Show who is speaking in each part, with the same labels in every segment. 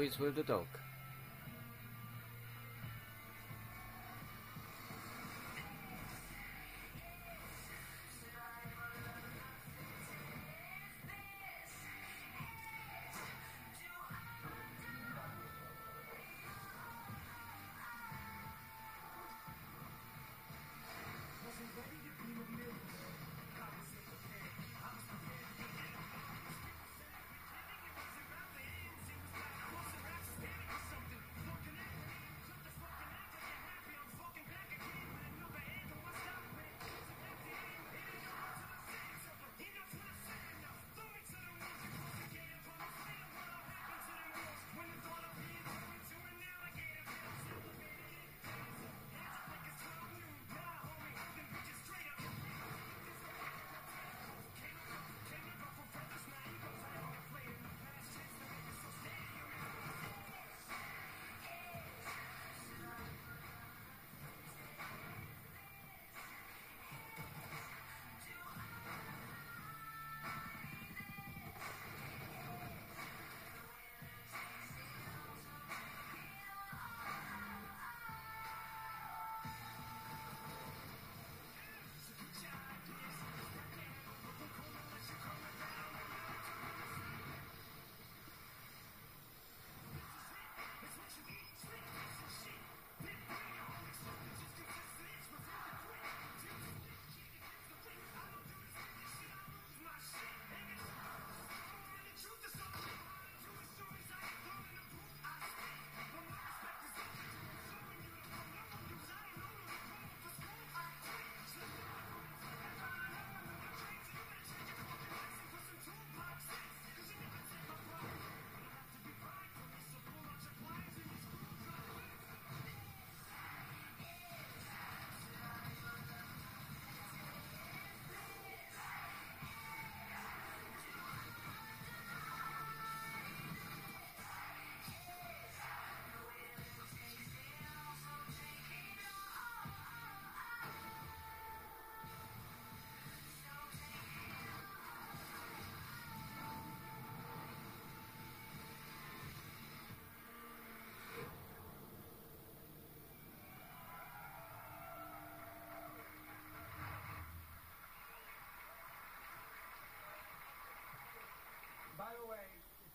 Speaker 1: Boys with the Dog.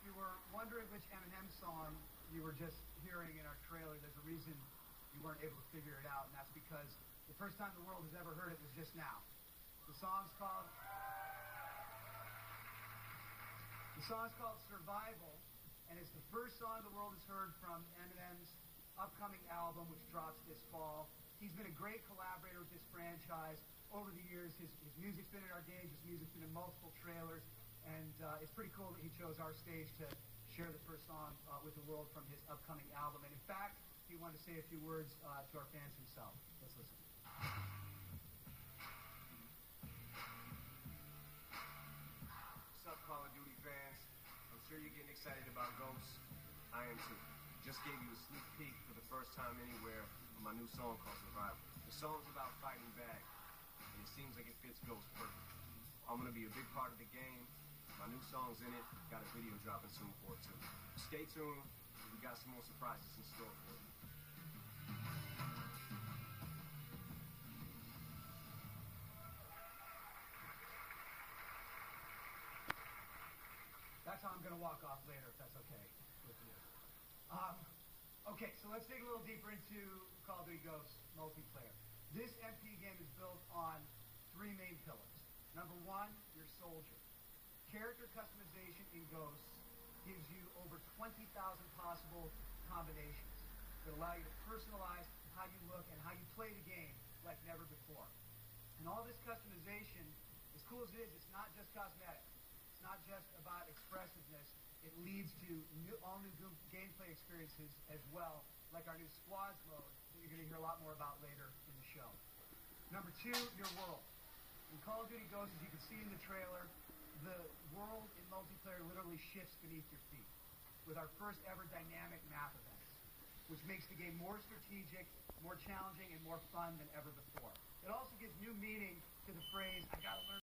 Speaker 2: You were wondering which Eminem song you were just hearing in our trailer, there's a reason you weren't able to figure it out, and that's because the first time the world has ever heard it was just now. The song's called the song's called Survival, and it's the first song the world has heard from Eminem's upcoming album, which drops this fall. He's been a great collaborator with this franchise over the years. His, his music's been in our games, his music's been in multiple trailers, and uh, it's pretty cool that he chose our stage to share the first song uh, with the world from his upcoming album. And in fact, he wanted to say a few words uh, to our fans himself. Let's listen.
Speaker 3: What's up, Call of Duty fans? I'm sure you're getting excited about Ghosts. I am too. Just gave you a sneak peek for the first time anywhere of my new song called Survival. The song's about fighting back, and it seems like it fits Ghost perfect. I'm gonna be a big part of the game. My new song's in it. Got a video dropping soon for it too. Stay tuned. We got some more surprises in store for you.
Speaker 2: That's how I'm to walk off later, if that's okay with you. Um, okay, so let's dig a little deeper into Call of Duty Ghosts multiplayer. This MP game is built on three main pillars. Number one, your soldier. Character customization in Ghosts gives you over 20,000 possible combinations that allow you to personalize how you look and how you play the game like never before. And all this customization, as cool as it is, it's not just cosmetic. It's not just about expressiveness. It leads to new, all new gameplay experiences as well, like our new squads mode that you're going to hear a lot more about later in the show. Number two, your world. In Call of Duty Ghosts, as you can see in the trailer, the world in multiplayer literally shifts beneath your feet with our first ever dynamic map events, which makes the game more strategic, more challenging, and more fun than ever before. It also gives new meaning to the phrase, I gotta learn